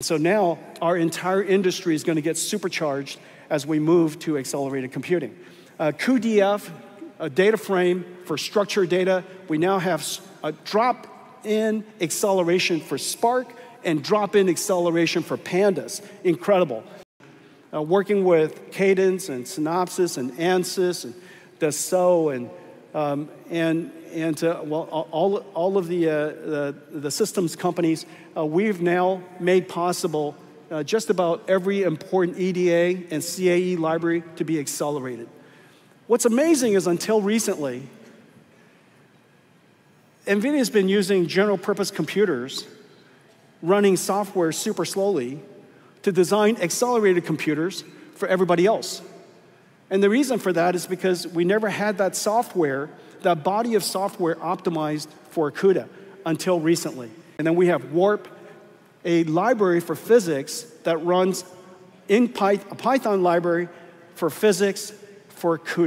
So now our entire industry is going to get supercharged as we move to accelerated computing. Uh, cuDF, a data frame for structured data. We now have a drop-in acceleration for Spark and drop-in acceleration for Pandas. Incredible. Uh, working with Cadence and Synopsys and Ansys and Dassault and um, and and uh, well, all, all of the, uh, the, the, systems companies, uh, we've now made possible uh, just about every important EDA and CAE library to be accelerated. What's amazing is until recently, NVIDIA has been using general purpose computers running software super slowly to design accelerated computers for everybody else. And the reason for that is because we never had that software, that body of software optimized for CUDA until recently. And then we have Warp, a library for physics that runs in Python, a Python library for physics for CUDA.